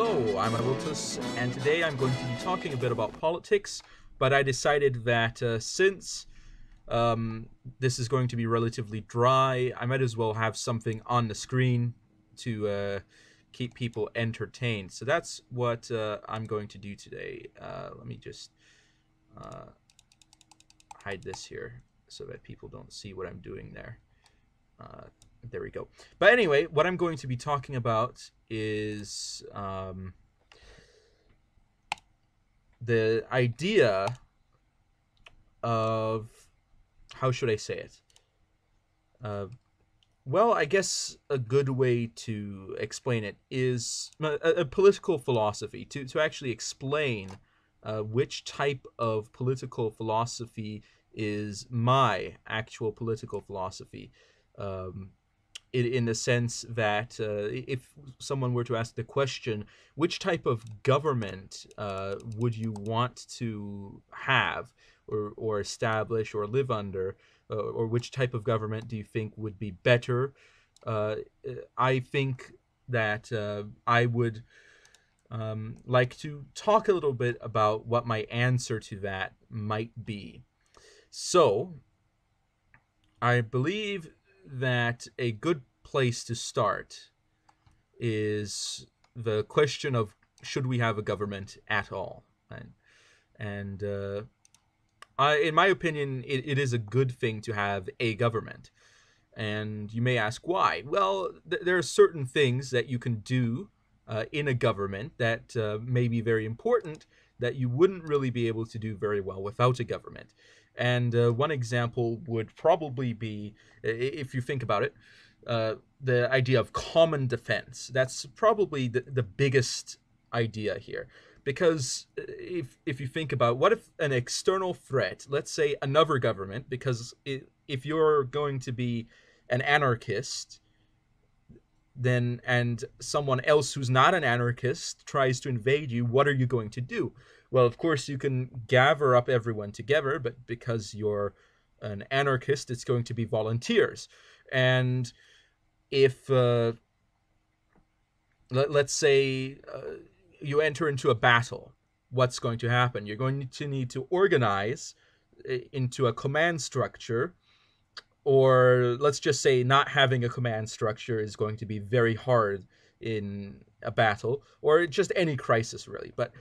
Hello, I'm Anavultus, and today I'm going to be talking a bit about politics. But I decided that uh, since um, this is going to be relatively dry, I might as well have something on the screen to uh, keep people entertained. So that's what uh, I'm going to do today. Uh, let me just uh, hide this here so that people don't see what I'm doing there. There we go. But anyway, what I'm going to be talking about is um, the idea of how should I say it? Uh, well, I guess a good way to explain it is a, a political philosophy to to actually explain uh, which type of political philosophy is my actual political philosophy. Um, in, in the sense that uh, if someone were to ask the question, which type of government uh, would you want to have or, or establish or live under, uh, or which type of government do you think would be better? Uh, I think that uh, I would um, like to talk a little bit about what my answer to that might be. So, I believe that a good place to start is the question of should we have a government at all? And and uh, I, in my opinion it, it is a good thing to have a government. And you may ask why. Well th- there are certain things that you can do uh, in a government that uh, may be very important that you wouldn't really be able to do very well without a government and uh, one example would probably be, if you think about it, uh, the idea of common defense. That's probably the, the biggest idea here. Because uh, if, if you think about what if an external threat, let's say another government, because it, if you're going to be an anarchist, then and someone else who's not an anarchist tries to invade you, what are you going to do? Well, of course, you can gather up everyone together, but because you're an anarchist, it's going to be volunteers. And if, uh, let, us say, uh, you enter into a battle, what's going to happen? You're going to need to organize uh, into a command structure or let's just say not having a command structure is going to be very hard in a battle or just any crisis really but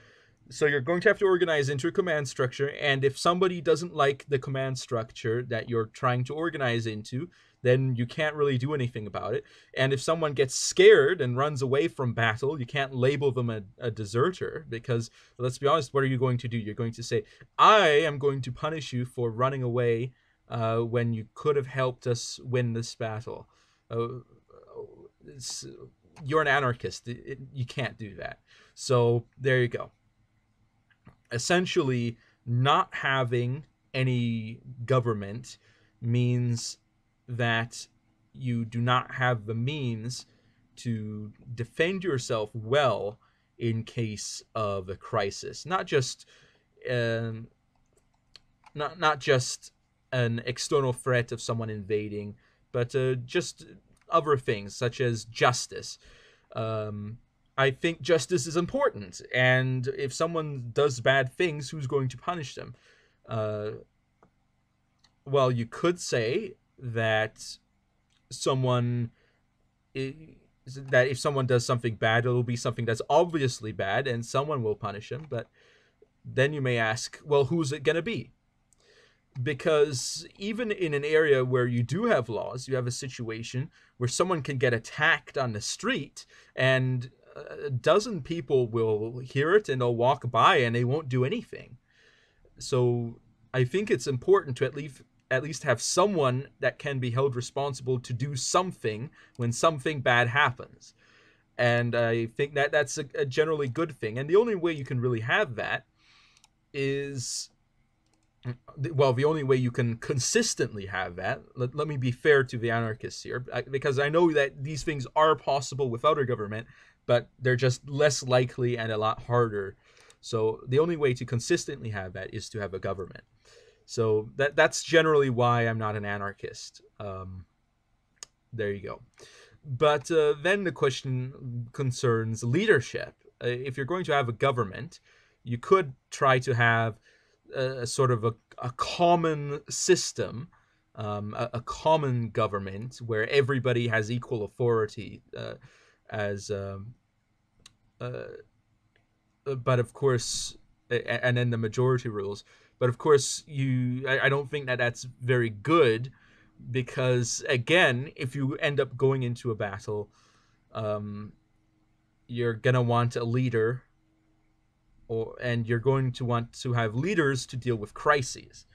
so you're going to have to organize into a command structure, and if somebody doesn't like the command structure that you're trying to organize into, then you can't really do anything about it. And if someone gets scared and runs away from battle, you can't label them a, a deserter because, let's be honest, what are you going to do? You're going to say, I am going to punish you for running away uh, when you could have helped us win this battle. Uh, you're an anarchist. It, it, you can't do that. So there you go essentially not having any government means that you do not have the means to defend yourself well in case of a crisis. Not just um, not not just an external threat of someone invading but uh, just other things such as justice. Um, I think justice is important, and if someone does bad things, who's going to punish them? Uh, well, you could say that someone that if someone does something bad, it'll be something that's obviously bad, and someone will punish him. But then you may ask, well, who's it gonna be? Because even in an area where you do have laws, you have a situation where someone can get attacked on the street, and a dozen people will hear it and they'll walk by and they won't do anything. So I think it's important to at least at least have someone that can be held responsible to do something when something bad happens. And I think that that's a, a generally good thing. And the only way you can really have that is well the only way you can consistently have that let, let me be fair to the anarchists here because i know that these things are possible without a government but they're just less likely and a lot harder. So the only way to consistently have that is to have a government. So that that's generally why I'm not an anarchist. Um, there you go. But uh, then the question concerns leadership, Uh, if you're going to have a government, you could try to have a, a sort of a, a common system, um, a, a, common government where everybody has equal authority uh, as. Um, uh, but of course, and then the majority rules. But of course, you I, I don't think that that's very good because again, if you end up going into a battle, um, you're gonna want a leader, or and you're going to want to have leaders to deal with crises,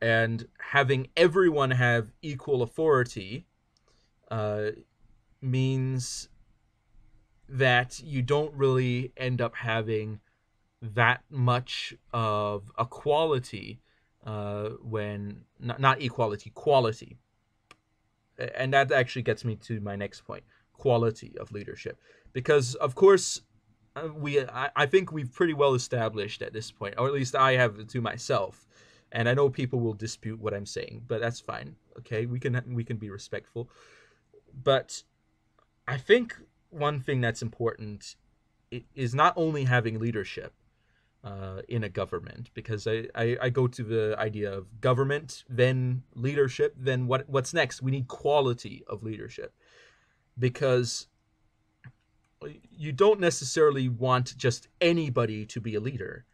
and having everyone have equal authority, uh, means that you don't really end up having that much of a quality uh, when not, not equality quality. And that actually gets me to my next point quality of leadership. Because of course uh, we I, I think we've pretty well established at this point or at least i have to myself. And i know people will dispute what i'm saying but that's fine okay? We can we can be respectful. But i think one thing that's important is not only having leadership uh, in a government because I, I, I, go to the idea of government, then leadership, then what what's next? We need quality of leadership because you don't necessarily want just anybody to be a leader.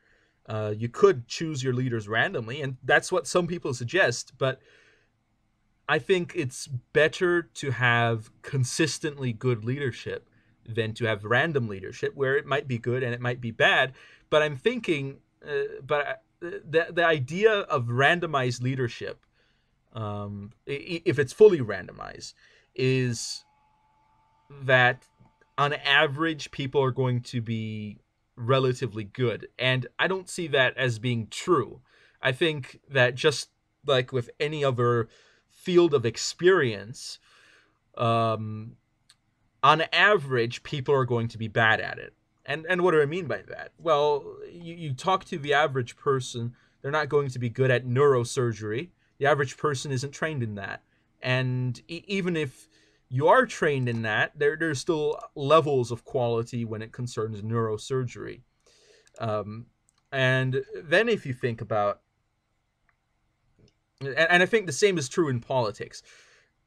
Uh, you could choose your leaders randomly, and that's what some people suggest. But I think it's better to have consistently good leadership than to have random leadership where it might be good and it might be bad but I'm thinking, uh, but uh, the the idea of randomized leadership, um, if it's fully randomized, is that on average people are going to be relatively good, and I don't see that as being true. I think that just like with any other field of experience, um, on average, people are going to be bad at it. And and what do I mean by that? Well, you, you talk to the average person, they're not going to be good at neurosurgery. The average person isn't trained in that. And e- even if you are trained in that, there there's still levels of quality when it concerns neurosurgery. Um, and then if you think about and, and I think the same is true in politics.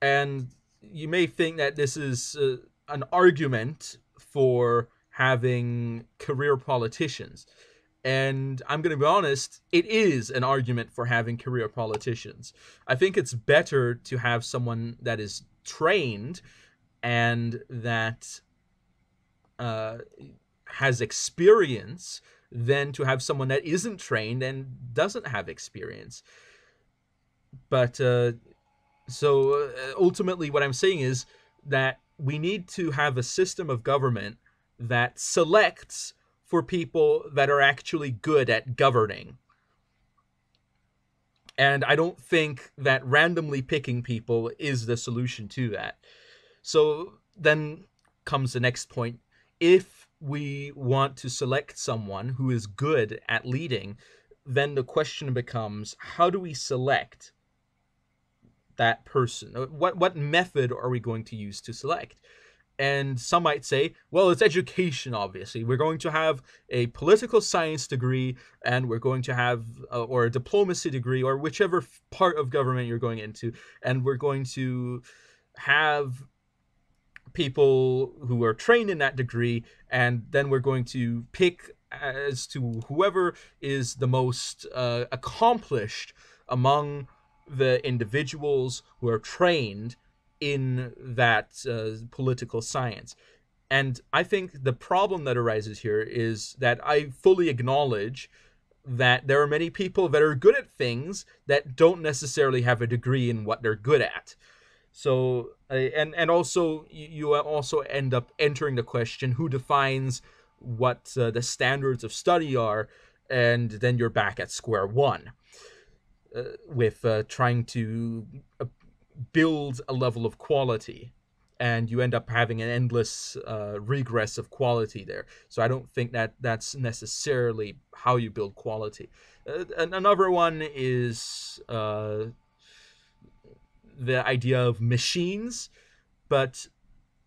And you may think that this is uh, an argument for having career politicians. And I'm going to be honest, it is an argument for having career politicians. I think it's better to have someone that is trained and that uh, has experience than to have someone that isn't trained and doesn't have experience. But uh, so uh, ultimately, what I'm saying is that we need to have a system of government that selects for people that are actually good at governing. And I don't think that randomly picking people is the solution to that. So then comes the next point. If we want to select someone who is good at leading, then the question becomes how do we select that person? What what method are we going to use to select? And some might say, well, it's education, obviously. We're going to have a political science degree and we're going to have, uh, or a diplomacy degree, or whichever part of government you're going into. And we're going to have people who are trained in that degree. And then we're going to pick as to whoever is the most uh, accomplished among the individuals who are trained in that uh, political science. And I think the problem that arises here is that I fully acknowledge that there are many people that are good at things that don't necessarily have a degree in what they're good at. So and and also you also end up entering the question who defines what uh, the standards of study are, and then you're back at square one with uh, trying to uh, build a level of quality and you end up having an endless uh, regress of quality there. So I don't think that that's necessarily how you build quality. Uh, another one is uh, the idea of machines, but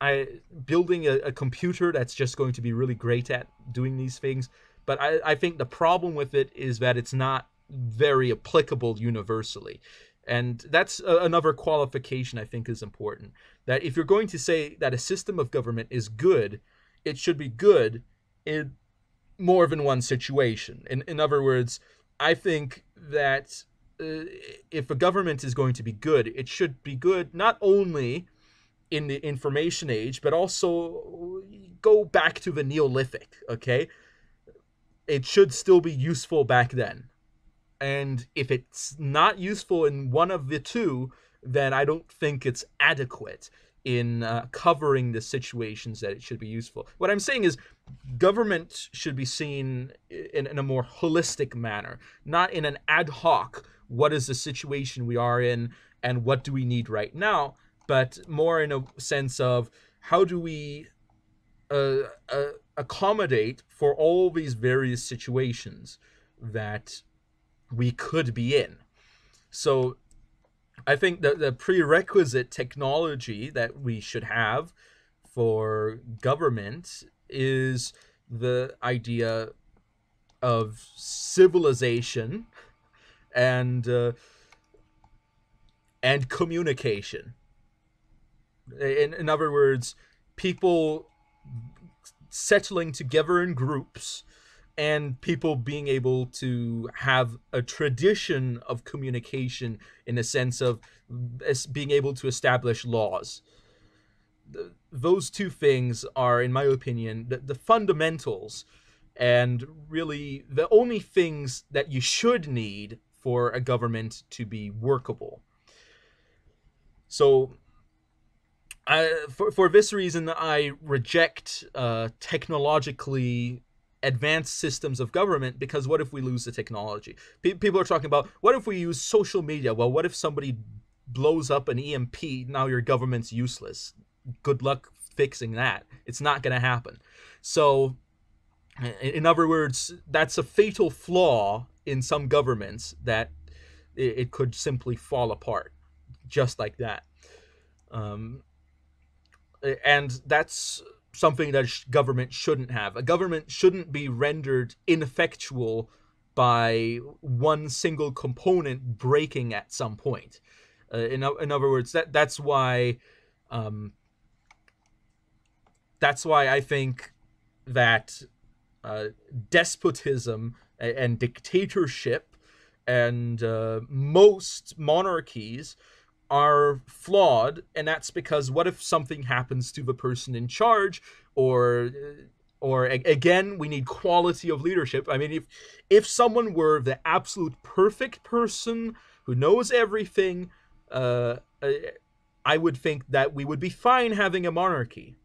I building a, a computer that's just going to be really great at doing these things. But I, I think the problem with it is that it's not very applicable universally. And that's a, another qualification I think is important. That if you're going to say that a system of government is good, it should be good in more than one situation. In, in other words, I think that uh, if a government is going to be good, it should be good not only in the information age, but also go back to the Neolithic, okay? It should still be useful back then. And if it's not useful in one of the two, then I don't think it's adequate in uh, covering the situations that it should be useful. What I'm saying is government should be seen in, in a more holistic manner, not in an ad hoc, what is the situation we are in and what do we need right now, but more in a sense of how do we uh, uh, accommodate for all these various situations that we could be in. So I think that the prerequisite technology that we should have for government is the idea of civilization and uh, and communication in, in other words, people settling together in groups and people being able to have a tradition of communication in the sense of being able to establish laws. Those two things are, in my opinion, the, the fundamentals and really the only things that you should need for a government to be workable. So I, for, for this reason, I reject uh, technologically advanced systems of government because what if we lose the technology? People are talking about what if we use social media? Well, what if somebody blows up an EMP? Now your government's useless. Good luck fixing that. It's not going to happen. So, in other words, that's a fatal flaw in some governments that it, it could simply fall apart just like that. Um, and that's something that a government shouldn't have. A government shouldn't be rendered ineffectual by one single component breaking at some point. Uh, in, in other words, that that's why um, that's why I think that uh, despotism and, dictatorship and uh, most monarchies are flawed and that's because what if something happens to the person in charge or or again we need quality of leadership. I mean if if someone were the absolute perfect person who knows everything uh, i would think that we would be fine having a monarchy.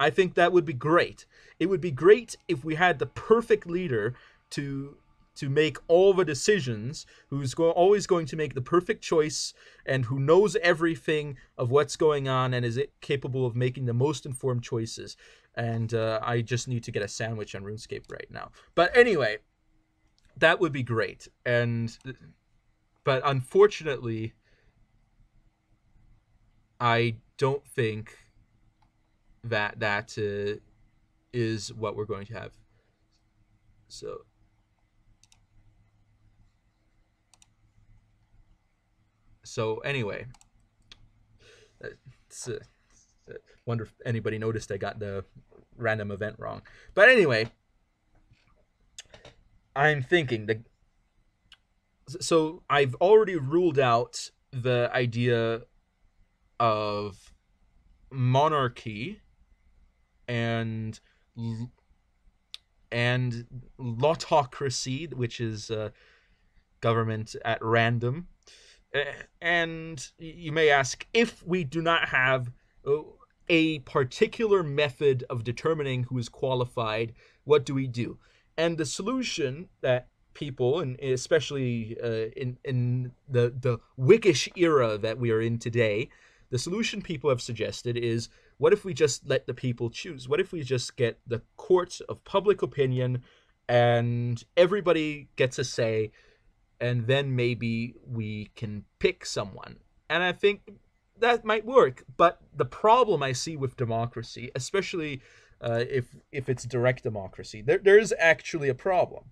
I think that would be great. It would be great if we had the perfect leader to to make all the decisions, who's go- always going to make the perfect choice, and who knows everything of what's going on and is it capable of making the most informed choices. And uh, I just need to get a sandwich on RuneScape right now. But anyway, that would be great. And but unfortunately, I don't think that that uh, is what we're going to have. So So anyway, uh, uh, wonder if anybody noticed I got the random event wrong. But anyway, I'm thinking the so I've already ruled out the idea of monarchy and and lottocracy, which is uh, government at random, and you may ask if we do not have uh, a particular method of determining who is qualified, what do we do? And the solution that people, and especially uh, in in the the Whiggish era that we are in today, the solution people have suggested is what if we just let the people choose? What if we just get the courts of public opinion and everybody gets a say and then maybe we can pick someone. And I think that might work, but the problem I see with democracy, especially uh, if if it's direct democracy, there there is actually a problem.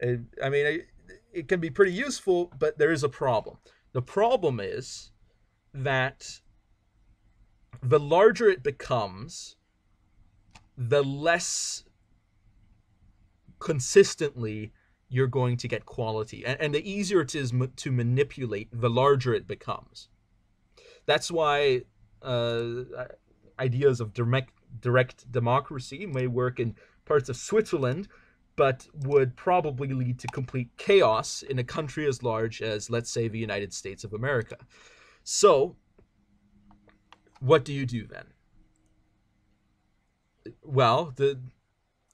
Uh, I mean, it, it can be pretty useful, but there is a problem. The problem is that the larger it becomes, the less consistently you're going to get quality. And, and the easier it is to manipulate, the larger it becomes. That's why uh, ideas of direct, direct democracy may work in parts of Switzerland, but would probably lead to complete chaos in a country as large as, let's say, the United States of America. So, what do you do then? Well, the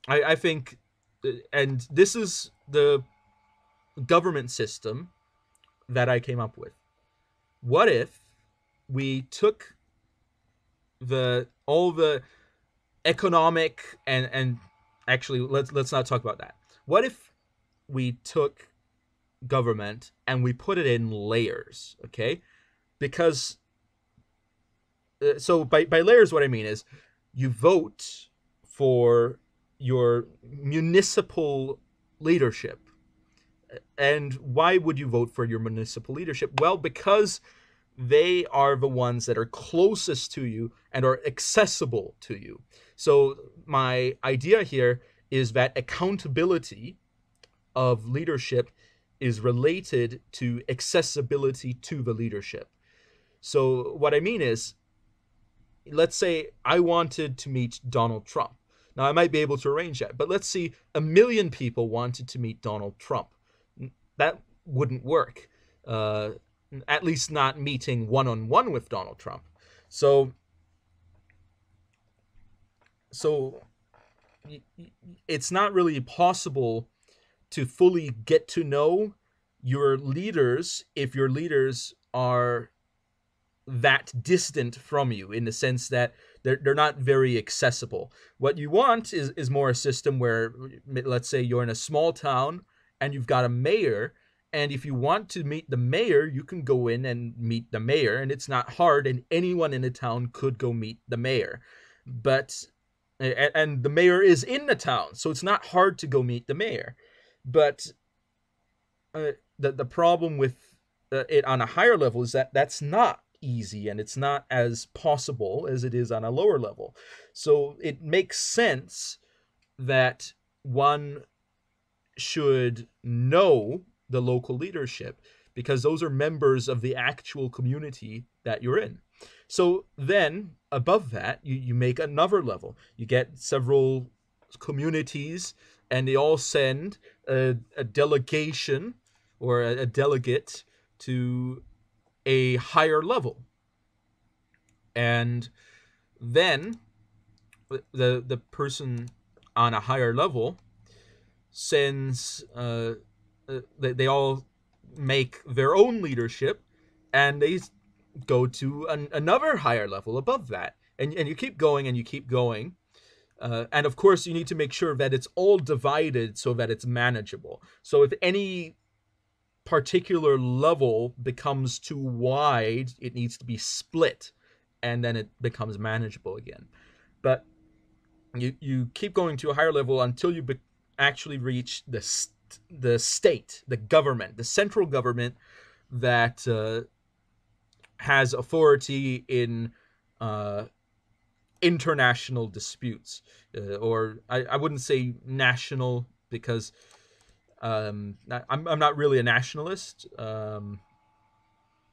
I, I think, and this is the government system that I came up with. What if we took the all the economic and and actually let's let's not talk about that. What if we took government and we put it in layers, okay? Because uh, so by by layers what I mean is you vote for your municipal leadership. And why would you vote for your municipal leadership? Well, because they are the ones that are closest to you and are accessible to you. So, my idea here is that accountability of leadership is related to accessibility to the leadership. So, what I mean is, let's say I wanted to meet Donald Trump. Now, I might be able to arrange that, but let's see a million people wanted to meet Donald Trump. That wouldn't work. Uh, at least not meeting one on one with Donald Trump. So, so it's not really possible to fully get to know your leaders if your leaders are that distant from you in the sense that they're, they're not very accessible. What you want is, is more a system where, let's say, you're in a small town and you've got a mayor. And if you want to meet the mayor, you can go in and meet the mayor, and it's not hard, and anyone in the town could go meet the mayor. But and the mayor is in the town, so it's not hard to go meet the mayor. But uh, the the problem with uh, it on a higher level is that that's not easy and it's not as possible as it is on a lower level. So it makes sense that one should know the local leadership because those are members of the actual community that you're in. So then above that, you, you make another level. You get several communities and they all send a, a delegation or a, a delegate to a higher level. And then the the person on a higher level sends uh, uh, they, they all make their own leadership and they go to an, another higher level above that and, and you keep going and you keep going uh, and of course you need to make sure that it's all divided so that it's manageable so if any particular level becomes too wide, it needs to be split and then it becomes manageable again. But you you keep going to a higher level until you be- actually reach the st- the state, the government, the central government that uh, has authority in uh, international disputes, uh, or I, I wouldn't say national because um, I'm I'm not really a nationalist, um,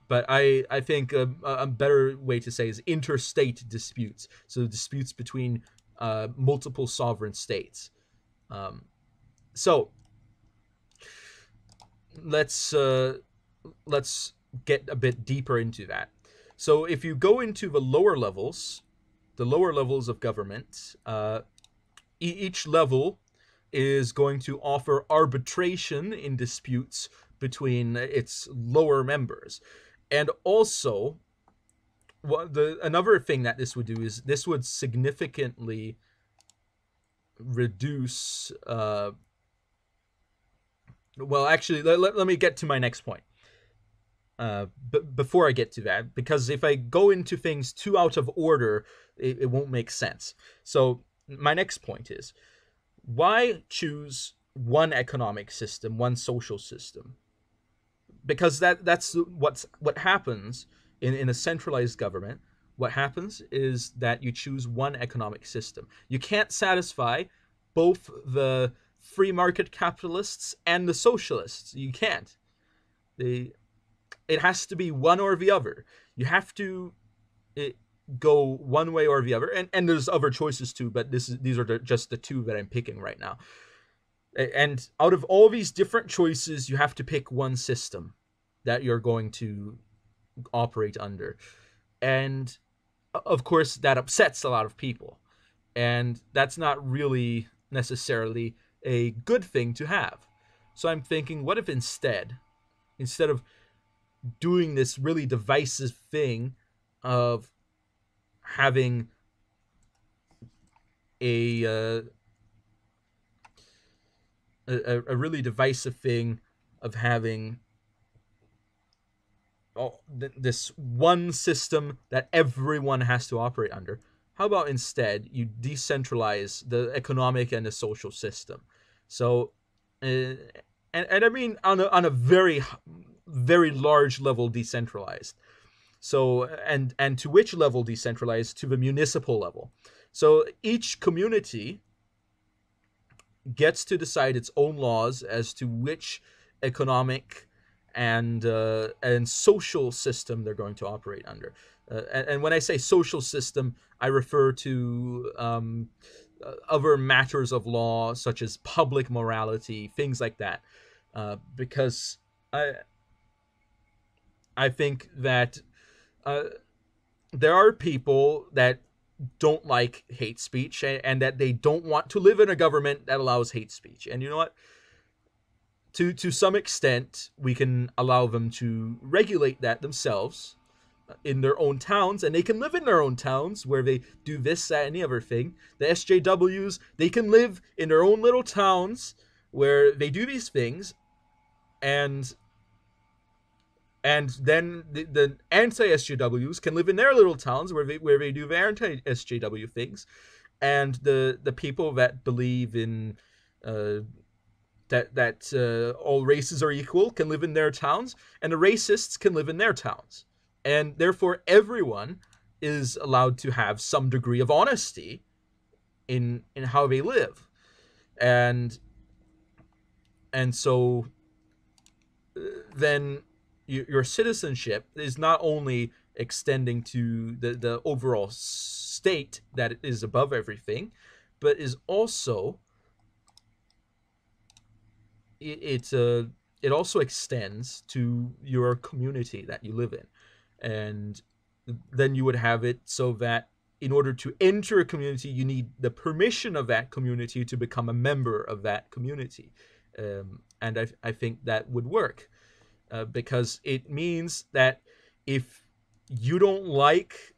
but I I think a, a better way to say is interstate disputes. So disputes between uh, multiple sovereign states. Um, so let's uh, let's get a bit deeper into that. So if you go into the lower levels, the lower levels of government, uh, e- each level is going to offer arbitration in disputes between its lower members. And also, what the another thing that this would do is this would significantly reduce uh well actually let, let, let me get to my next point uh, b- before I get to that, because if I go into things too out of order, it, it won't make sense. So my next point is, why choose one economic system, one social system? Because that that's what's what happens in, in a centralized government. What happens is that you choose one economic system. You can't satisfy both the free market capitalists and the socialists. You can't. They, it has to be one or the other. You have to it, go one way or the other, and and there's other choices too, but this is these are the, just the two that I'm picking right now. And out of all these different choices, you have to pick one system that you're going to operate under, and of course that upsets a lot of people, and that's not really necessarily a good thing to have. So I'm thinking, what if instead, instead of doing this really divisive thing of having a uh, a, a really divisive thing of having oh, th- this one system that everyone has to operate under. How about instead you decentralize the economic and the social system? So, uh, and, and I mean on a, on a very, very large level decentralized. So, and, and to which level decentralized? To the municipal level. So each community gets to decide its own laws as to which economic and uh, and social system they're going to operate under. Uh, and, and, when I say social system, I refer to um, uh, other matters of law such as public morality, things like that, uh, because I I think that uh, there are people that don't like hate speech and, and that they don't want to live in a government that allows hate speech. And you know what? To to some extent, we can allow them to regulate that themselves in their own towns and they can live in their own towns where they do this that and the other thing the sjws they can live in their own little towns where they do these things and and then the, the anti-sjws can live in their little towns where they where they do their anti-sjw things. And the the people that believe in uh, that that uh, all races are equal can live in their towns and the racists can live in their towns. And therefore everyone is allowed to have some degree of honesty in in how they live. And and so uh, then your citizenship is not only extending to the, the overall state that is above everything but is also it, it uh, it also extends to your community that you live in. And then you would have it so that in order to enter a community you need the permission of that community to become a member of that community. Um, and I, I think that would work uh, because it means that if you don't like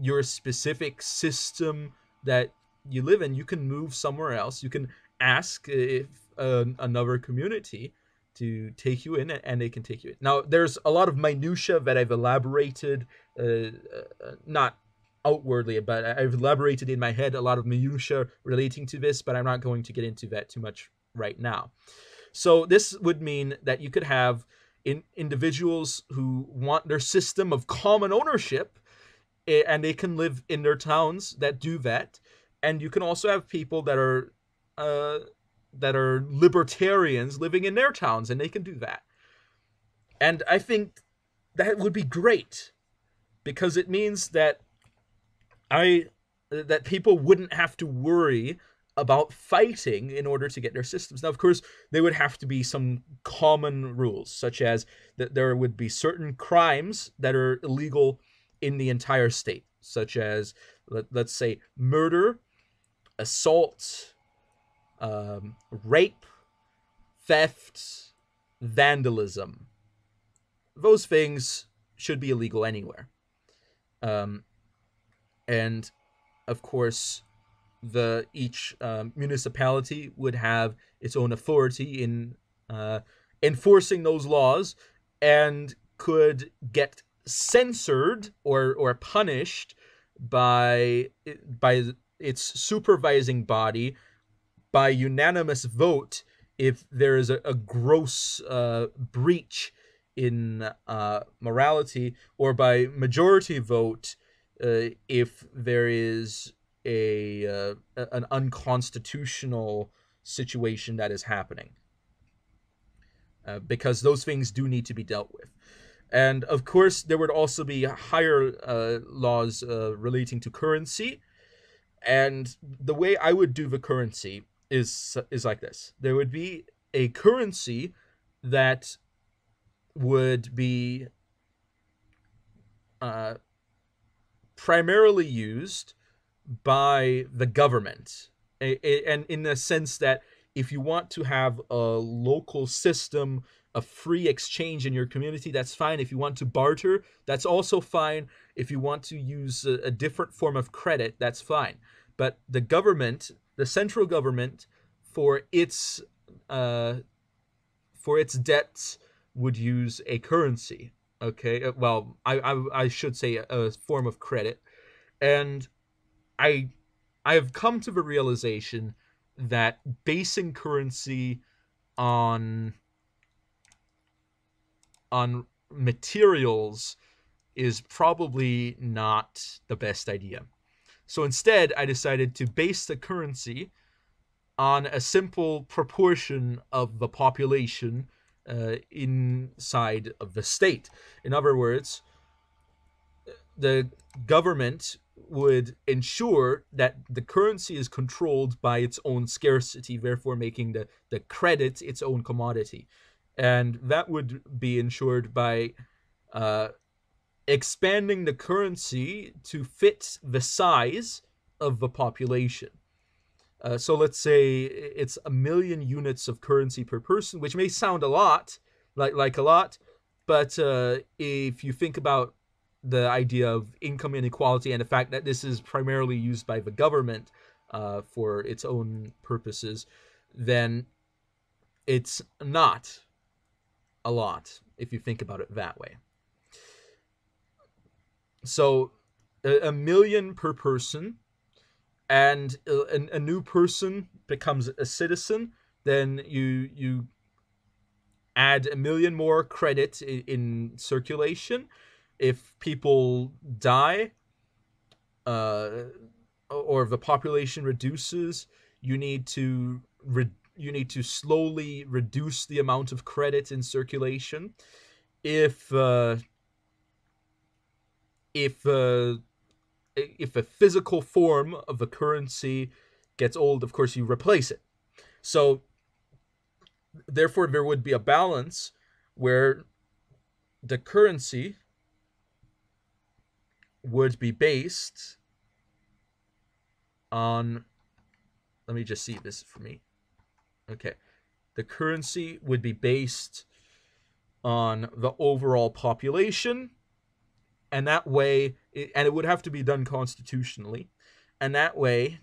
your specific system that you live in you can move somewhere else you can ask if uh, another community to take you in and they can take you in. Now, there's a lot of minutia that I've elaborated, uh, uh, not outwardly, but I've elaborated in my head a lot of minutia relating to this, but I'm not going to get into that too much right now. So this would mean that you could have in individuals who want their system of common ownership eh, and they can live in their towns that do that. And you can also have people that are uh, that are libertarians living in their towns and they can do that. And i think that would be great because it means that i that people wouldn't have to worry about fighting in order to get their systems now of course there would have to be some common rules such as that there would be certain crimes that are illegal in the entire state such as let, let's say murder assault um, rape, theft, vandalism. Those things should be illegal anywhere. Um, and of course, the each um, municipality would have its own authority in uh, enforcing those laws and could get censored or or punished by by its supervising body by unanimous vote if there is a, a gross uh, breach in uh, morality or by majority vote uh, if there is a uh, an unconstitutional situation that is happening. Uh, because those things do need to be dealt with. And of course there would also be higher uh, laws uh, relating to currency. And the way i would do the currency is is like this. There would be a currency that would be uh, primarily used by the government. And in the sense that if you want to have a local system a free exchange in your community that's fine. If you want to barter that's also fine. If you want to use a, different form of credit that's fine. But the government the central government for its uh, for its debts would use a currency okay? Uh, well i i, I should say a, a form of credit. And i i have come to the realization that basing currency on on materials is probably not the best idea. So instead, I decided to base the currency on a simple proportion of the population uh, inside of the state. In other words, the government would ensure that the currency is controlled by its own scarcity, therefore making the, the credit its own commodity. And that would be ensured by uh, expanding the currency to fit the size of the population. Uh, so let's say it's a million units of currency per person, which may sound a lot, like like a lot, but uh, if you think about the idea of income inequality and the fact that this is primarily used by the government uh, for its own purposes, then it's not a lot if you think about it that way. So a, million per person, and a, a, new person becomes a citizen, then you you add a million more credit in, in circulation if people die uh, or if the population reduces, you need to re- you need to slowly reduce the amount of credit in circulation. If uh, if uh, if a physical form of a currency gets old, of course you replace it. So therefore, there would be a balance where the currency would be based on let me just see this for me. Okay. The currency would be based on the overall population and that way and it would have to be done constitutionally and that way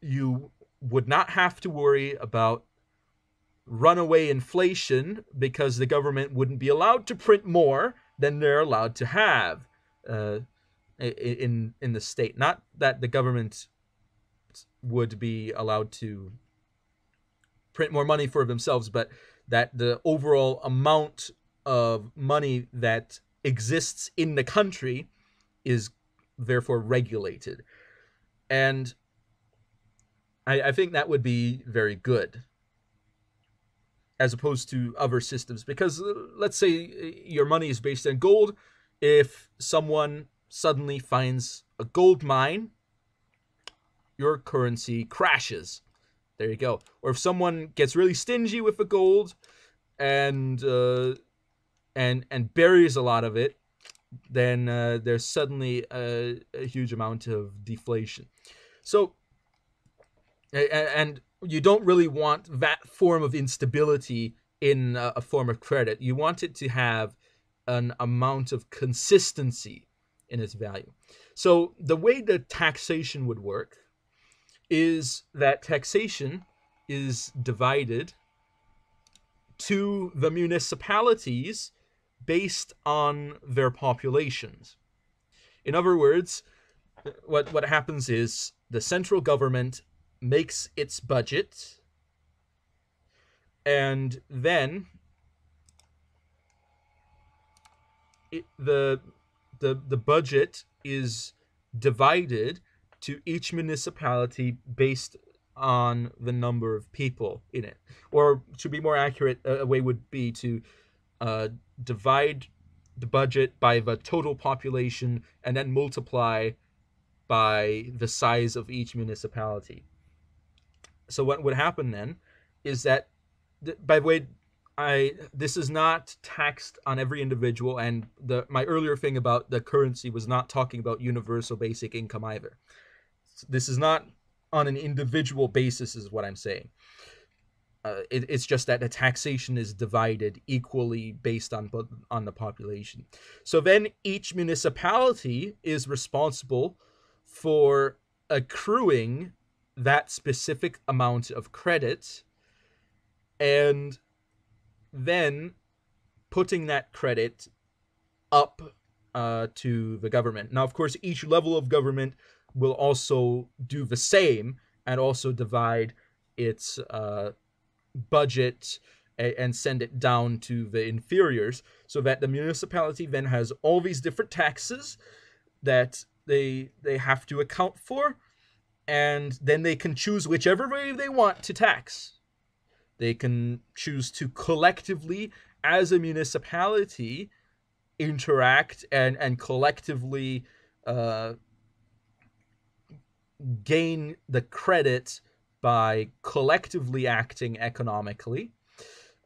you would not have to worry about runaway inflation because the government wouldn't be allowed to print more than they're allowed to have uh, in in the state. Not that the government would be allowed to print more money for themselves, but that the overall amount of money that exists in the country is therefore regulated. And I, I think that would be very good as opposed to other systems. Because uh, let's say uh, your money is based on gold. If someone suddenly finds a gold mine your currency crashes. There you go. Or if someone gets really stingy with the gold and uh, and and buries a lot of it then uh, there's suddenly a, a huge amount of deflation. So and you don't really want that form of instability in a, a form of credit. You want it to have an amount of consistency in its value. So the way that taxation would work is that taxation is divided to the municipalities based on their populations. In other words, what what happens is the central government makes its budget. And then it, the the the budget is divided to each municipality based on the number of people in it. Or to be more accurate a, way would be to uh, divide the budget by the total population and then multiply by the size of each municipality so what would happen then is that by the way I this is not taxed on every individual, and the my earlier thing about the currency was not talking about universal basic income either. This is not on an individual basis, is what I'm saying. Uh, it, it's just that the taxation is divided equally based on on the population. So then each municipality is responsible for accruing that specific amount of credit and then putting that credit up uh, to the government. Now, of course, each level of government will also do the same and also divide its uh, budget and send it down to the inferiors so that the municipality then has all these different taxes that they they have to account for and then they can choose whichever way they want to tax they can choose to collectively, as a municipality, interact and, and collectively uh, gain the credit by collectively acting economically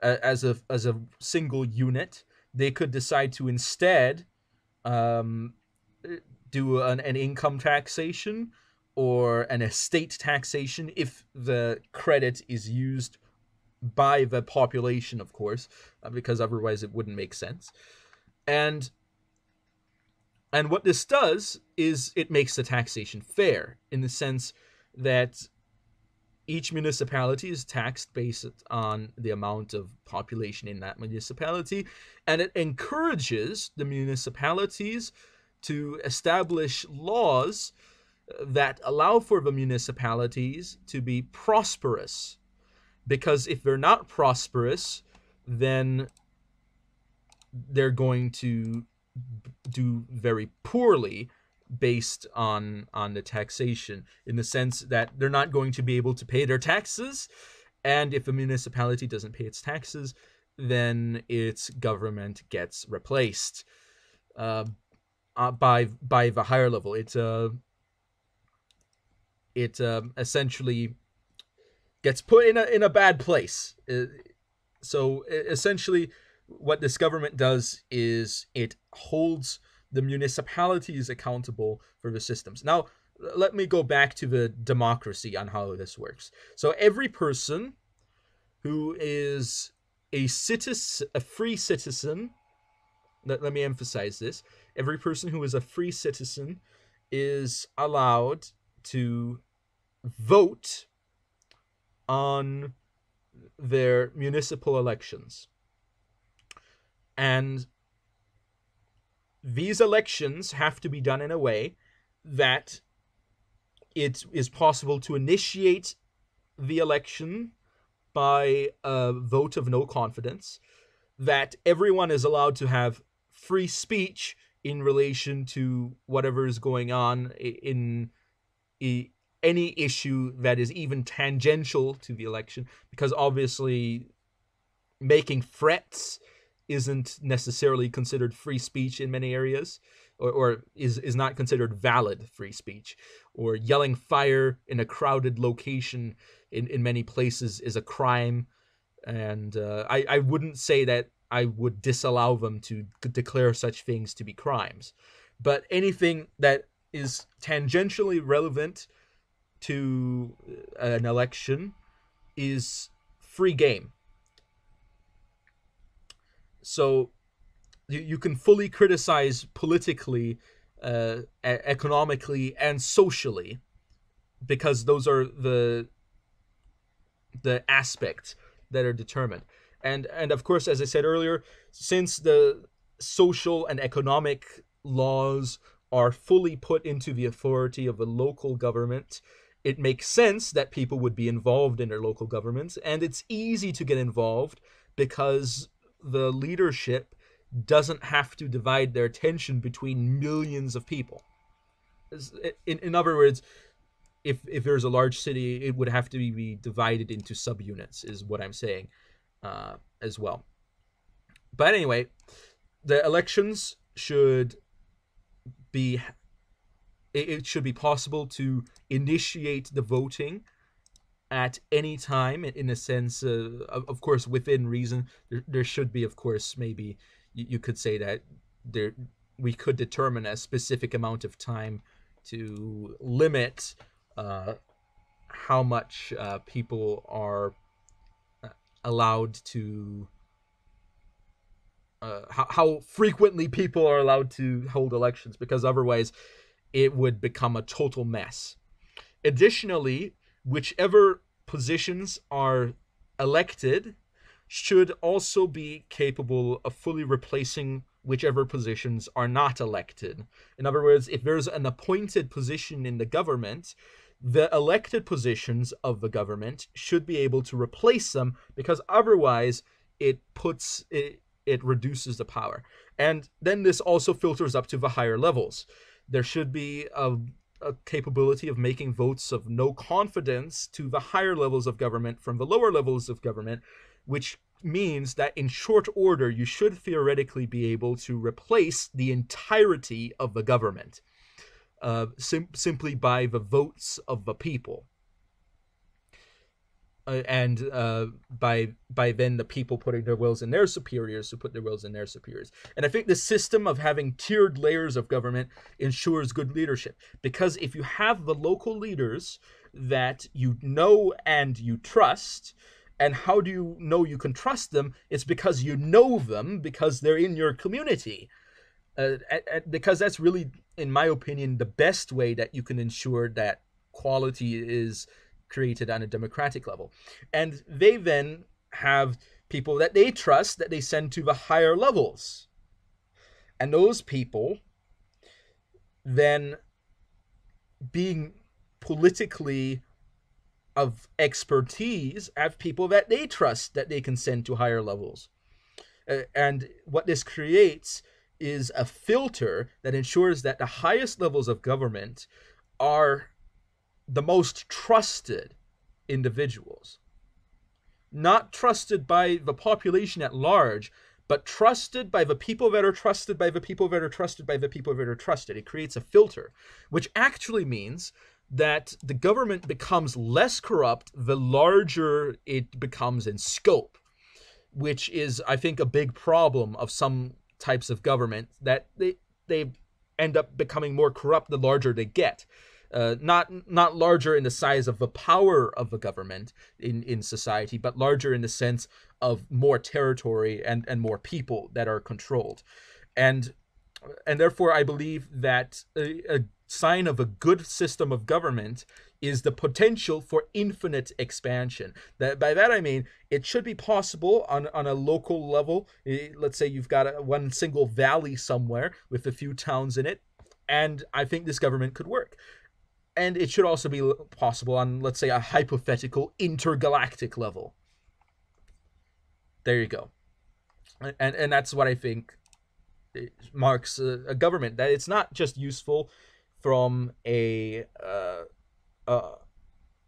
uh, as a as a single unit. They could decide to instead um, do an, an income taxation or an estate taxation if the credit is used by the population, of course, uh, because otherwise it wouldn't make sense. And and what this does is it makes the taxation fair in the sense that each municipality is taxed based on the amount of population in that municipality, and it encourages the municipalities to establish laws that allow for the municipalities to be prosperous. Because if they're not prosperous, then they're going to do very poorly based on on the taxation in the sense that they're not going to be able to pay their taxes. And if a municipality doesn't pay its taxes then its government gets replaced uh, uh, by by the higher level. It's uh, it uh, essentially gets put in a in a bad place. Uh, so essentially, what this government does is it holds the municipalities accountable for the systems. Now, let me go back to the democracy on how this works. So every person who is a citizen, a free citizen. Let, let me emphasize this. Every person who is a free citizen is allowed to vote on their municipal elections. And these elections have to be done in a way that it is possible to initiate the election by a vote of no confidence, that everyone is allowed to have free speech in relation to whatever is going on in, in any issue that is even tangential to the election because obviously making threats isn't necessarily considered free speech in many areas or, or is, is not considered valid free speech. Or yelling fire in a crowded location in, in many places is a crime. And uh, I, I wouldn't say that i would disallow them to declare such things to be crimes. But anything that is tangentially relevant to uh, an election is free game. So you, you can fully criticize politically, uh, economically, and socially because those are the the aspects that are determined. And and of course, as I said earlier, since the social and economic laws are fully put into the authority of the local government, it makes sense that people would be involved in their local governments, and it's easy to get involved because the leadership doesn't have to divide their attention between millions of people. In, in other words, if if there's a large city, it would have to be divided into subunits, is what I'm saying, uh, as well. But anyway, the elections should be it should be possible to initiate the voting at any time in a sense uh, of course within reason. There, there should be of course maybe you, could say that there we could determine a specific amount of time to limit uh, how much uh, people are uh, allowed to uh, how, how frequently people are allowed to hold elections because otherwise it would become a total mess additionally whichever positions are elected should also be capable of fully replacing whichever positions are not elected. In other words, if there's an appointed position in the government, the elected positions of the government should be able to replace them because otherwise it puts it, it reduces the power. And then this also filters up to the higher levels. There should be a, a capability of making votes of no confidence to the higher levels of government from the lower levels of government, which means that in short order you should theoretically be able to replace the entirety of the government uh, sim- simply by the votes of the people. Uh, and uh, by by then the people putting their wills in their superiors who put their wills in their superiors. And I think the system of having tiered layers of government ensures good leadership because if you have the local leaders that you know and you trust, and how do you know you can trust them? It's because you know them because they're in your community. Uh, because that's really, in my opinion, the best way that you can ensure that quality is created on a democratic level. And they then have people that they trust that they send to the higher levels. And those people then being politically of expertise have people that they trust that they can send to higher levels. Uh, and what this creates is a filter that ensures that the highest levels of government are the most trusted individuals. Not trusted by the population at large, but trusted by the people that are trusted by the people that are trusted by the people that are trusted. It creates a filter, which actually means that the government becomes less corrupt the larger it becomes in scope, which is, I think, a big problem of some types of government that they they end up becoming more corrupt the larger they get. Uh, not not larger in the size of the power of the government in, in society, but larger in the sense of more territory and, and more people that are controlled. And and therefore I believe that a, a sign of a good system of government is the potential for infinite expansion. That by that I mean it should be possible on, on a local level. Eh, let's say you've got a, one single valley somewhere with a few towns in it, and I think this government could work. And it should also be possible on, let's say, a hypothetical intergalactic level. There you go. And and that's what I think marks a, a government that it's not just useful from a uh, uh,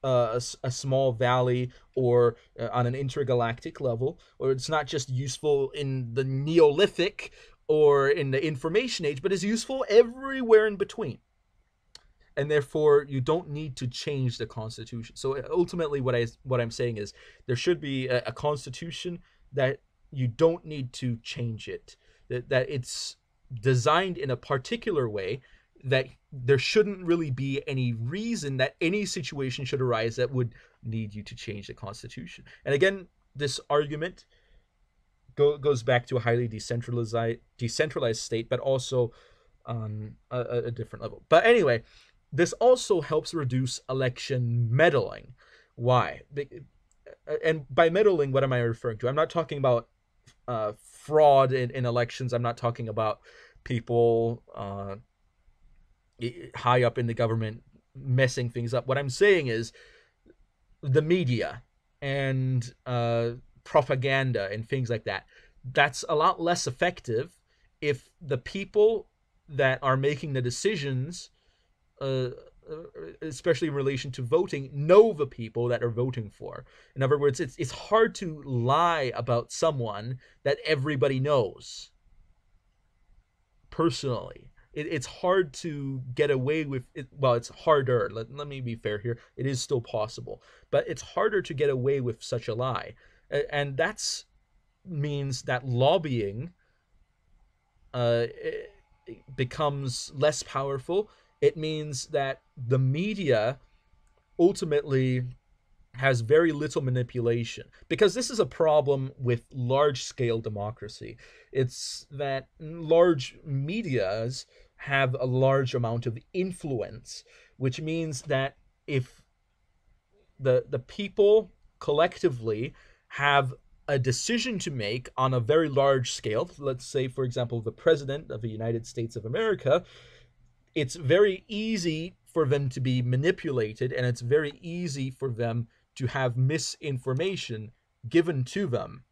a, a, small valley or uh, on an intergalactic level, or it's not just useful in the Neolithic or in the information age, but is useful everywhere in between. And therefore, you don't need to change the Constitution. So ultimately, what I what I'm saying is there should be a, a Constitution that you don't need to change it. That that it's designed in a particular way that there shouldn't really be any reason that any situation should arise that would need you to change the constitution. And again, this argument go, goes back to a highly decentralized decentralized state, but also um, on a, a different level. But anyway, this also helps reduce election meddling. Why? and by meddling, what am I referring to? I'm not talking about uh, fraud in, in elections. I'm not talking about people uh, high up in the government messing things up. What I'm saying is the media and uh, propaganda and things like that. That's a lot less effective if the people that are making the decisions, uh, uh, especially in relation to voting, know the people that are voting for. In other words, it's it's hard to lie about someone that everybody knows personally. It, it's hard to get away with it. Well, it's harder. Let, let me be fair here. It is still possible, but it's harder to get away with such a lie, and that's means that lobbying uh, becomes less powerful. It means that the media ultimately has very little manipulation because this is a problem with large scale democracy. It's that large medias have a large amount of influence, which means that if the the people collectively have a decision to make on a very large scale, let's say for example the president of the United States of America, it's very easy for them to be manipulated and it's very easy for them to have misinformation given to them.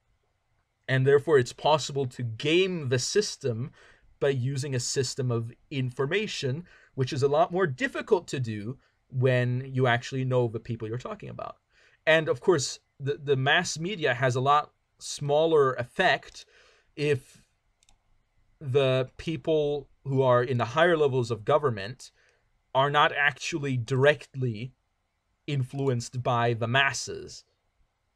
And therefore, it's possible to game the system by using a system of information, which is a lot more difficult to do when you actually know the people you're talking about. And of course, the, the mass media has a lot smaller effect if the people who are in the higher levels of government are not actually directly influenced by the masses.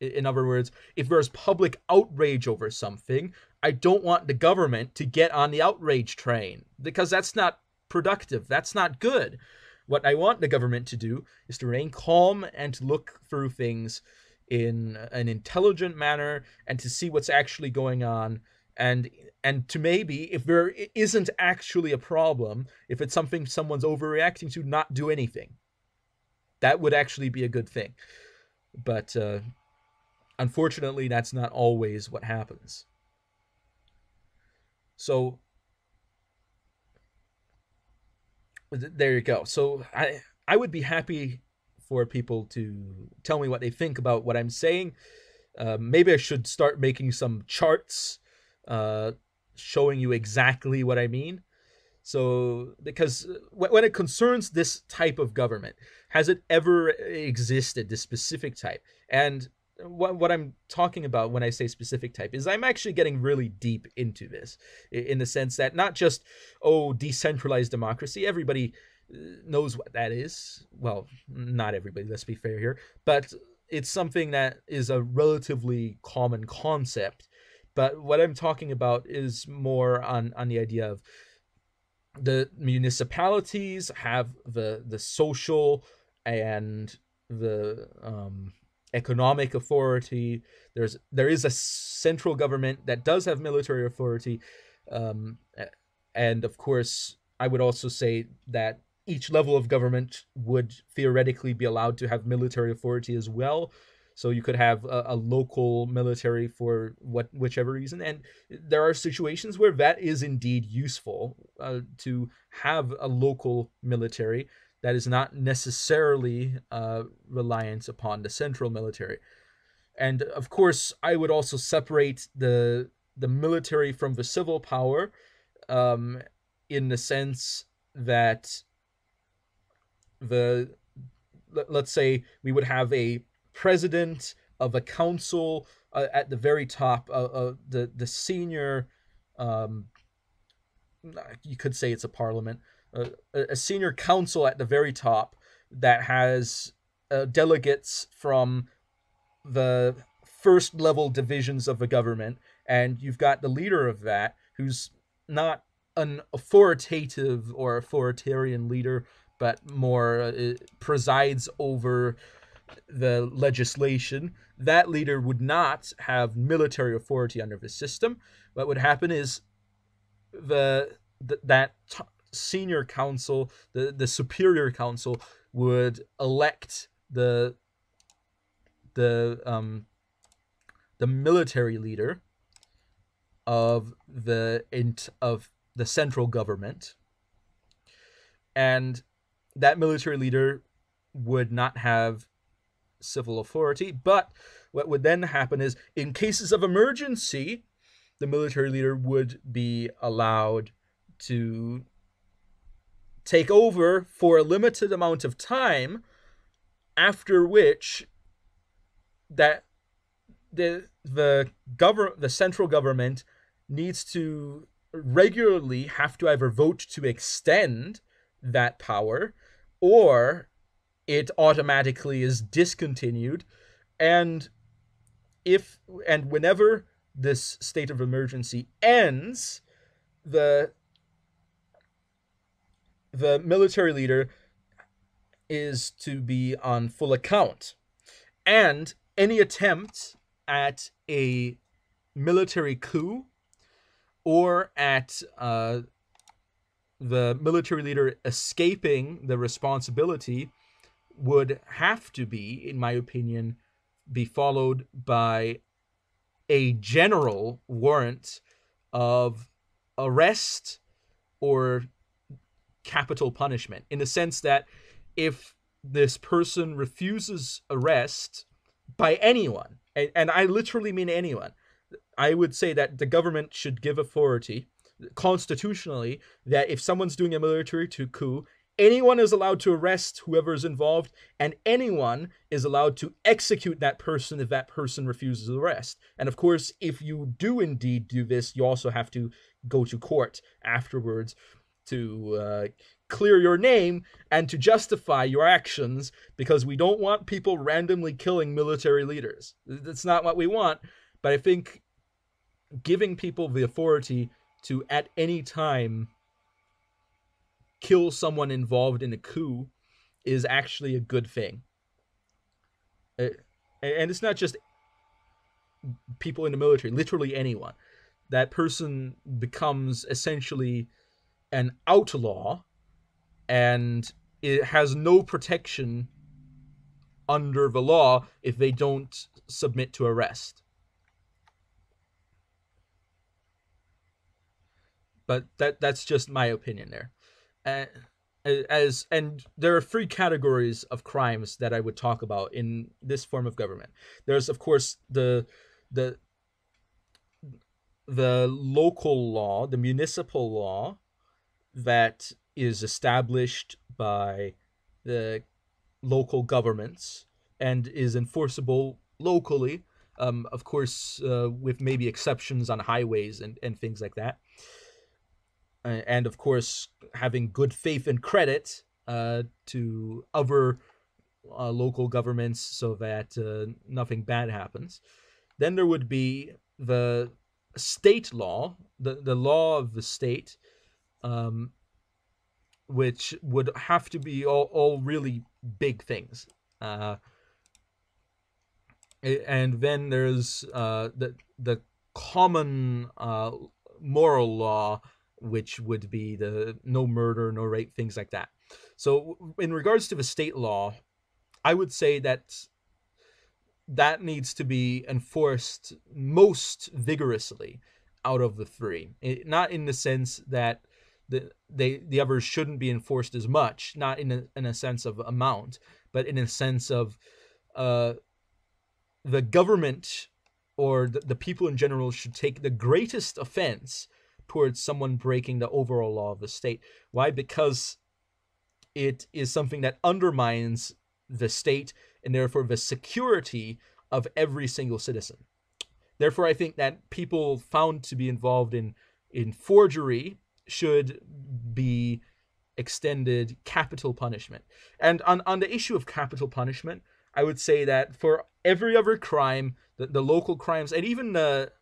In other words, if there's public outrage over something, I don't want the government to get on the outrage train because that's not productive. That's not good. What I want the government to do is to remain calm and to look through things in an intelligent manner and to see what's actually going on and and to maybe if there isn't actually a problem if it's something someone's overreacting to not do anything that would actually be a good thing. But uh, unfortunately, that's not always what happens. So there you go. So I I would be happy for people to tell me what they think about what I'm saying. Uh, maybe I should start making some charts uh, showing you exactly what I mean. So, because when it concerns this type of government, has it ever existed, this specific type? And what, what I'm talking about when I say specific type is I'm actually getting really deep into this in the sense that not just, oh, decentralized democracy, everybody uh, knows what that is. Well, not everybody, let's be fair here, but it's something that is a relatively common concept. But what I'm talking about is more on, on the idea of the municipalities have the the social and the um, economic authority. There's there is a central government that does have military authority, um, and of course, I would also say that each level of government would theoretically be allowed to have military authority as well. So you could have a, a, local military for what whichever reason, and there are situations where that is indeed useful uh, to have a local military that is not necessarily uh, reliant upon the central military. And of course, I would also separate the the military from the civil power, um, in the sense that the let's say we would have a president of a council uh, at the very top, uh, uh, the the senior, um, you could say it's a parliament, uh, a senior council at the very top that has uh, delegates from the first level divisions of the government, and you've got the leader of that who's not an authoritative or authoritarian leader, but more uh, presides over the legislation, that leader would not have military authority under the system. What would happen is the, the that t- senior council, the the superior council, would elect the the um, the military leader of the of the central government, and that military leader would not have civil authority. But what would then happen is, in cases of emergency, the military leader would be allowed to take over for a limited amount of time, after which that the the government the central government needs to regularly have to either vote to extend that power or it automatically is discontinued. And if and whenever this state of emergency ends the the military leader is to be on full account. And any attempt at a military coup or at uh, the military leader escaping the responsibility would have to be, in my opinion, be followed by a general warrant of arrest or capital punishment in the sense that if this person refuses arrest by anyone, and, and I literally mean anyone, I would say that the government should give authority constitutionally that if someone's doing a military coup, anyone is allowed to arrest whoever is involved, and anyone is allowed to execute that person if that person refuses arrest. And of course, if you do indeed do this, you also have to go to court afterwards to uh, clear your name and to justify your actions because we don't want people randomly killing military leaders. That's not what we want. But I think giving people the authority to at any time kill someone involved in a coup is actually a good thing. Uh, and it's not just people in the military, literally anyone. That person becomes essentially an outlaw and it has no protection under the law if they don't submit to arrest. But that that's just my opinion there. Uh, as and there are three categories of crimes that I would talk about in this form of government. There's of course the the the local law, the municipal law that is established by the local governments and is enforceable locally. Um, of course, uh, with maybe exceptions on highways and, and things like that. Uh, and of course, having good faith and credit uh, to other uh, local governments so that uh, nothing bad happens. Then there would be the state law, the, the law of the state, um, which would have to be all, all really big things. Uh, and then there's uh, the the common moral law, which would be the no murder, no rape, things like that. So, in regards to the state law, I would say that that needs to be enforced most vigorously out of the three. It, not in the sense that the they the others shouldn't be enforced as much, not in a in a sense of amount, but in a sense of uh, the government or the, the people in general should take the greatest offense towards someone breaking the overall law of the state. Why? Because it is something that undermines the state and therefore the security of every single citizen. Therefore, I think that people found to be involved in in forgery should be extended capital punishment. And on, on the issue of capital punishment, I would say that for every other crime, the, the local crimes, and even the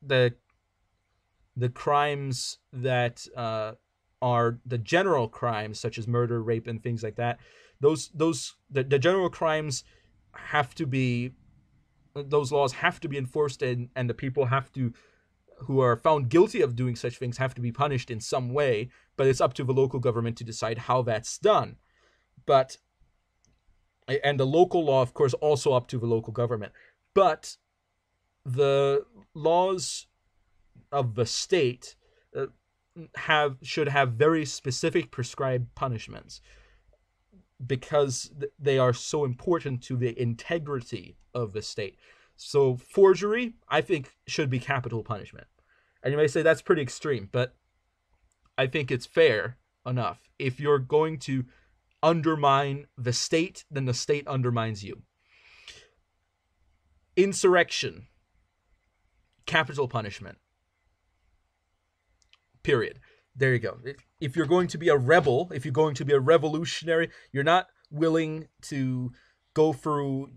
the the crimes that uh, are the general crimes, such as murder, rape, and things like that, those those the, the general crimes have to be those laws have to be enforced and, and the people have to who are found guilty of doing such things have to be punished in some way, but it's up to the local government to decide how that's done. But and the local law, of course, also up to the local government. But the laws of the state uh, have should have very specific prescribed punishments because they are so important to the integrity of the state. So forgery, I think, should be capital punishment. And you may say that's pretty extreme, but I think it's fair enough. If you're going to undermine the state, then the state undermines you. Insurrection, capital punishment. Period. There you go. If you're going to be a rebel, if you're going to be a revolutionary, you're not willing to go through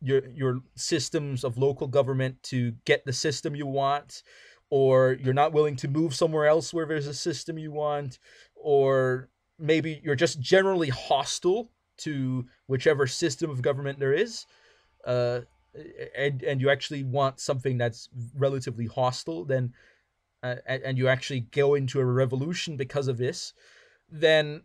your your systems of local government to get the system you want or you're not willing to move somewhere else where there's a system you want or maybe you're just generally hostile to whichever system of government there is uh, and and you actually want something that's relatively hostile then uh, and, and you actually go into a revolution because of this then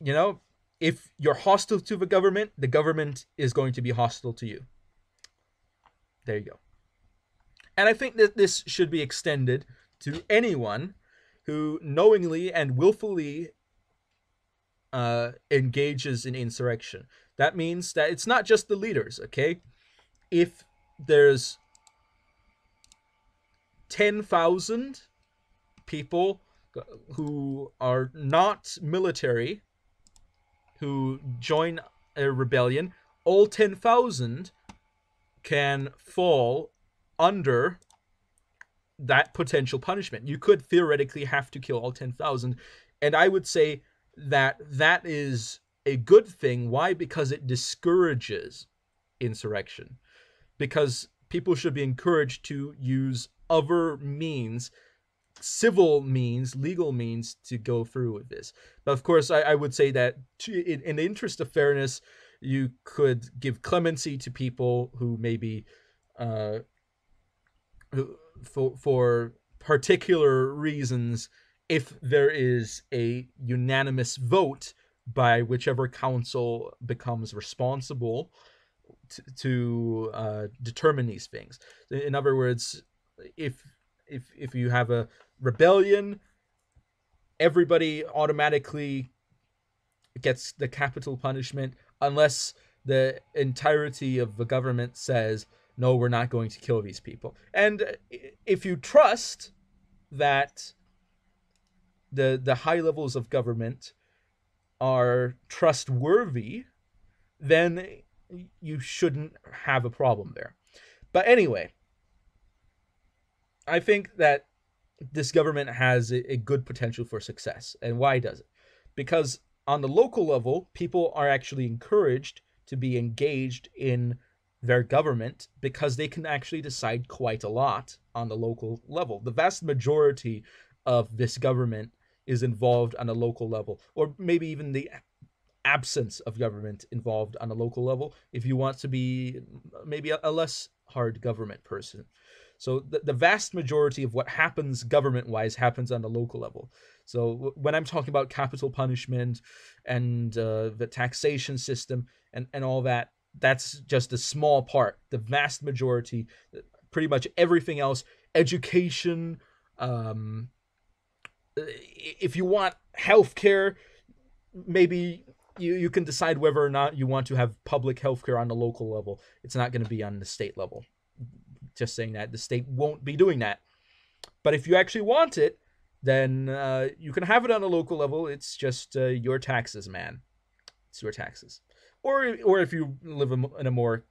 you know if you're hostile to the government the government is going to be hostile to you there you go and i think that this should be extended to anyone who knowingly and willfully uh, engages in insurrection. That means that it's not just the leaders, okay? If there's 10,000 people who are not military who join a rebellion, all 10,000 can fall under that potential punishment. You could theoretically have to kill all 10,000. And I would say that that is a good thing. Why? Because it discourages insurrection. Because people should be encouraged to use other means, civil means, legal means to go through with this. But of course, I, I would say that to, in, in the interest of fairness, you could give clemency to people who maybe uh, who, for for particular reasons if there is a unanimous vote by whichever council becomes responsible to, to uh, determine these things. In other words, if if if you have a rebellion, everybody automatically gets the capital punishment unless the entirety of the government says no, we're not going to kill these people. And if you trust that the the high levels of government are trustworthy, then you shouldn't have a problem there. But anyway, I think that this government has a, good potential for success. And why does it? Because on the local level, people are actually encouraged to be engaged in their government because they can actually decide quite a lot on the local level. The vast majority of this government is involved on a local level, or maybe even the absence of government involved on a local level if you want to be maybe a less hard government person. So the, the vast majority of what happens government wise happens on the local level. So when I'm talking about capital punishment and uh, the taxation system and, and all that, that's just a small part. The vast majority, pretty much everything else, education, um, if you want healthcare, maybe you, you can decide whether or not you want to have public healthcare on the local level. It's not going to be on the state level. Just saying that the state won't be doing that. But if you actually want it, then uh, you can have it on a local level. It's just uh, your taxes, man. It's your taxes or or if you live in a more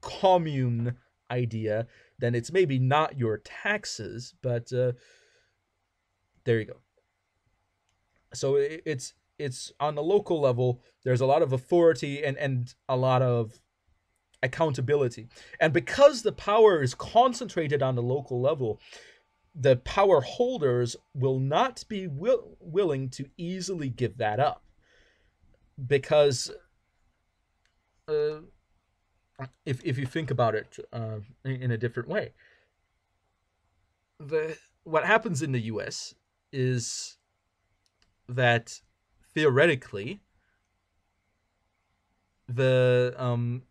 commune idea, then it's maybe not your taxes, but uh, there you go. So it's it's on the local level. There's a lot of authority and and a lot of accountability, and because the power is concentrated on the local level, the power holders will not be will, willing to easily give that up because uh, if if you think about it uh, in, a different way, the what happens in the U.S. is that theoretically the um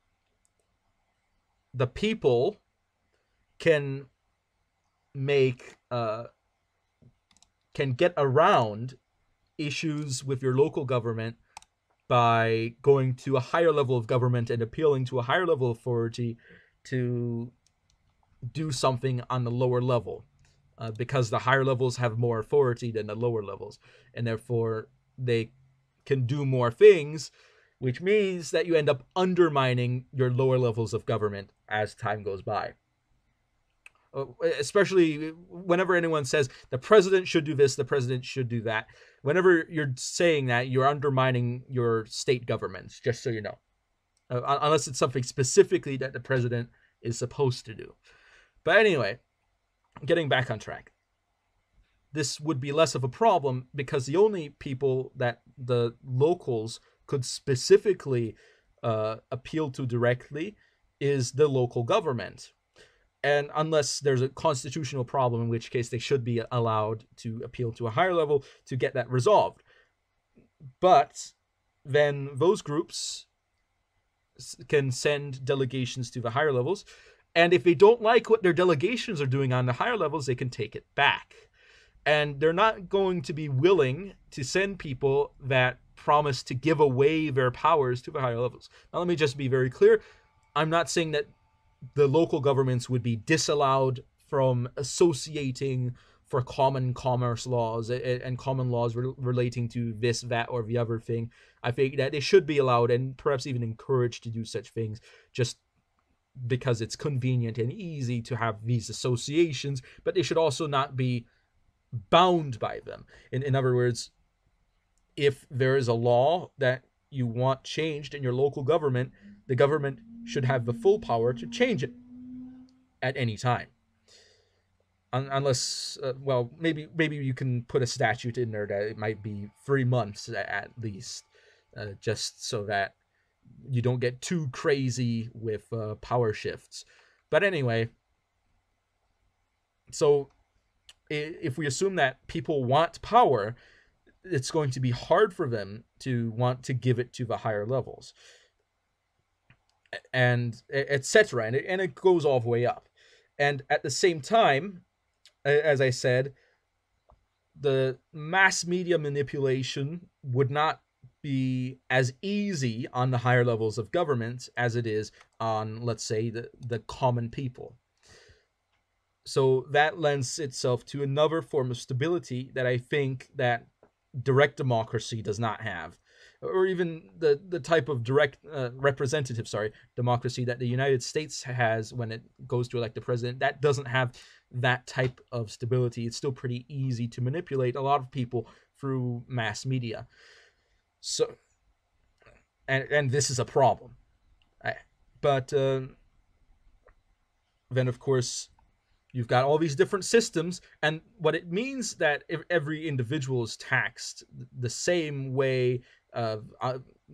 the people can make uh can get around issues with your local government by going to a higher level of government and appealing to a higher level of authority to do something on the lower level uh, because the higher levels have more authority than the lower levels and therefore they can do more things which means that you end up undermining your lower levels of government as time goes by. Uh, especially whenever anyone says the president should do this the president should do that. Whenever you're saying that you're undermining your state governments just so you know. Uh, unless it's something specifically that the president is supposed to do. But anyway getting back on track. This would be less of a problem because the only people that the locals could specifically uh, appeal to directly is the local government. And unless there's a constitutional problem in which case they should be allowed to appeal to a higher level to get that resolved. But then those groups can send delegations to the higher levels. And if they don't like what their delegations are doing on the higher levels they can take it back. And they're not going to be willing to send people that promise to give away their powers to the higher levels. Now let me just be very clear i'm not saying that the local governments would be disallowed from associating for common commerce laws and common laws re- relating to this, that, or the other thing. I think that they should be allowed and perhaps even encouraged to do such things just because it's convenient and easy to have these associations, but they should also not be bound by them. In, in other words, if there is a law that you want changed in your local government, the government should have the full power to change it at any time. Un- unless, uh, well, maybe maybe you can put a statute in there that it might be three months at least, uh, just so that you don't get too crazy with uh, power shifts. But anyway, so if we assume that people want power, it's going to be hard for them to want to give it to the higher levels and etc and it, and it goes all the way up. And at the same time as i said the mass media manipulation would not be as easy on the higher levels of government as it is on let's say the, the common people. So that lends itself to another form of stability that i think that direct democracy does not have or even the the type of direct uh, representative sorry democracy that the United States has when it goes to elect the president that doesn't have that type of stability. It's still pretty easy to manipulate a lot of people through mass media. So and and this is a problem. But uh, then of course you've got all these different systems and what it means that every individual is taxed the same way uh,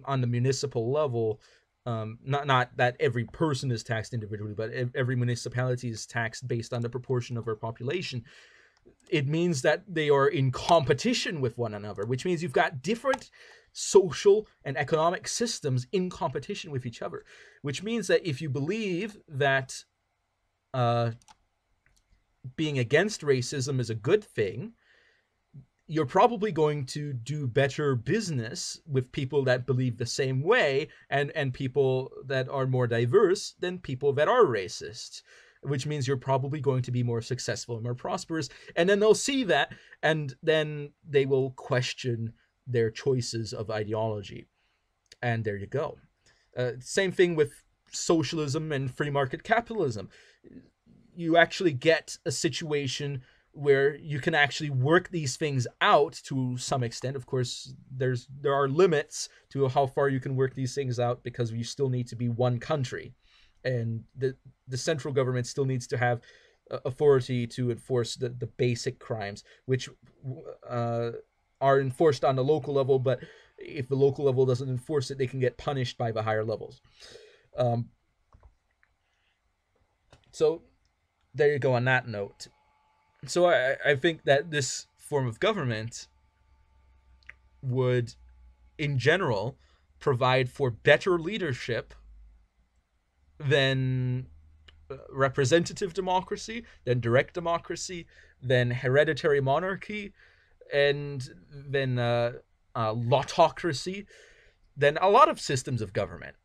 on the municipal level um, not not that every person is taxed individually but every municipality is taxed based on the proportion of their population. It means that they are in competition with one another which means you've got different social and economic systems in competition with each other which means that if you believe that uh, being against racism is a good thing, you're probably going to do better business with people that believe the same way and and people that are more diverse than people that are racist which means you're probably going to be more successful and more prosperous. And then they'll see that and then they will question their choices of ideology. And there you go. Uh, same thing with socialism and free market capitalism. You actually get a situation where you can actually work these things out to some extent. Of course there's there are limits to how far you can work these things out because you still need to be one country. And the the central government still needs to have authority to enforce the, the basic crimes which uh, are enforced on the local level but if the local level doesn't enforce it they can get punished by the higher levels. Um, so there you go on that note. So I, I think that this form of government would, in general, provide for better leadership than uh, representative democracy, than direct democracy, than hereditary monarchy, and then uh, uh, lottocracy, than a lot of systems of government.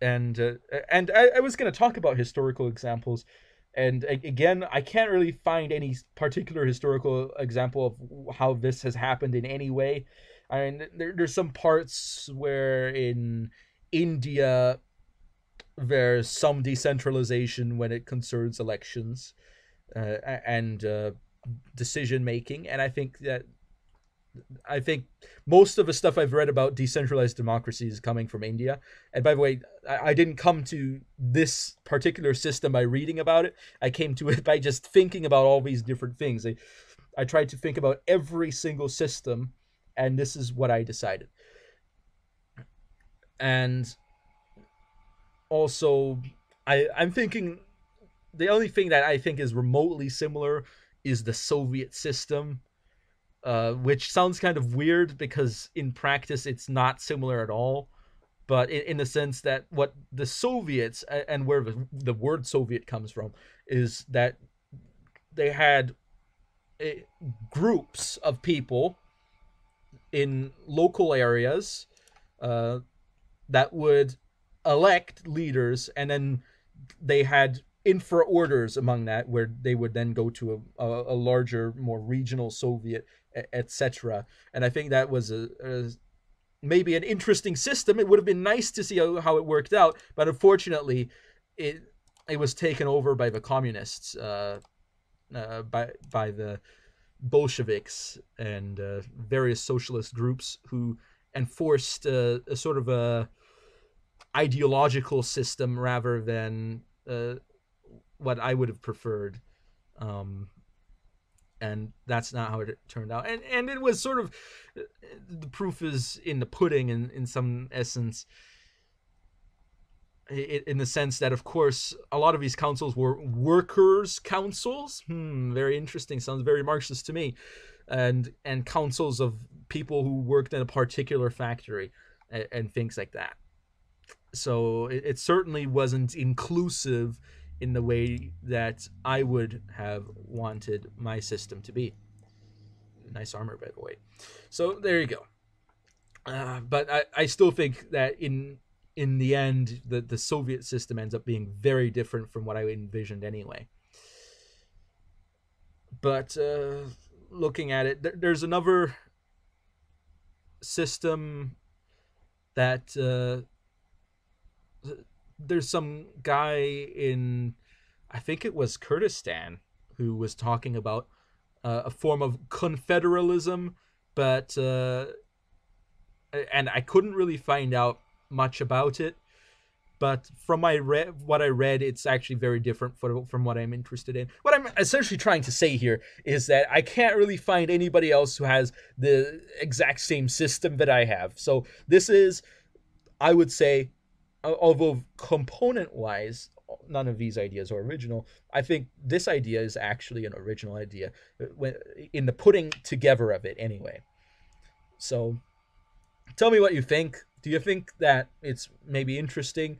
And uh, and I, I was going to talk about historical examples, and again, I can't really find any particular historical example of how this has happened in any way. I mean, there, there's some parts where in India there's some decentralization when it concerns elections uh, and uh, decision making, and I think that I think most of the stuff I've read about decentralized democracy is coming from India. And by the way, I, I, didn't come to this particular system by reading about it. I came to it by just thinking about all these different things. I, I tried to think about every single system, and this is what I decided. And also, I, I'm thinking the only thing that I think is remotely similar is the Soviet system uh, which sounds kind of weird because in practice it's not similar at all. But in, in the sense that what the Soviets and where the, word Soviet comes from is that they had eh, groups of people in local areas uh, that would elect leaders, and then they had infra orders among that, where they would then go to a, a, a larger, more regional Soviet etc. And I think that was a, a, maybe an interesting system. It would have been nice to see how, it worked out, but unfortunately, it it was taken over by the communists, uh, uh, by by the Bolsheviks and uh, various socialist groups who enforced a, a, sort of a ideological system rather than uh, what I would have preferred. Um, and that's not how it turned out. And and it was sort of the proof is in the pudding in in some essence. In the sense that, of course, a lot of these councils were workers' councils. Hmm, very interesting. Sounds very Marxist to me, and and councils of people who worked in a particular factory and, and things like that. So it, it certainly wasn't inclusive in the way that I would have wanted my system to be. Nice armor, by the way. So there you go. Uh, but I, I still think that in in the end, the, the Soviet system ends up being very different from what I envisioned anyway. But uh, looking at it, there, there's another system that uh, there's some guy in I think it was Kurdistan who was talking about uh, a form of confederalism, but uh, and I couldn't really find out much about it. But from my re- what I read, it's actually very different for, from what I'm interested in. What I'm essentially trying to say here is that I can't really find anybody else who has the exact same system that I have. So this is, I would say, although component wise none of these ideas are original. I think this idea is actually an original idea uh, in the putting together of it anyway. So tell me what you think. Do you think that it's maybe interesting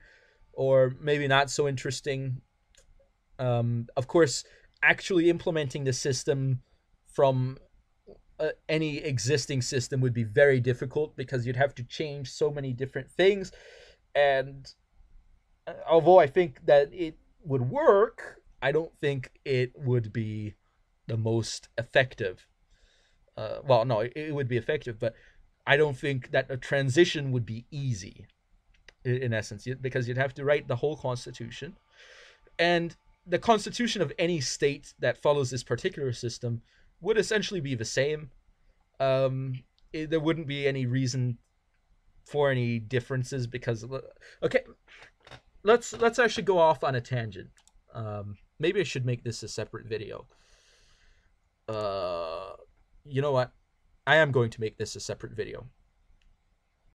or maybe not so interesting? Um, of course actually implementing the system from uh, any existing system would be very difficult because you'd have to change so many different things and uh, although I think that it would work, I don't think it would be the most effective. Uh, well, no, it, it would be effective, but I don't think that a transition would be easy. In, in essence, because you'd have to write the whole constitution, and the constitution of any state that follows this particular system would essentially be the same. Um, it, there wouldn't be any reason for any differences because okay let's let's actually go off on a tangent. Um maybe i should make this a separate video. Uh you know what? I am going to make this a separate video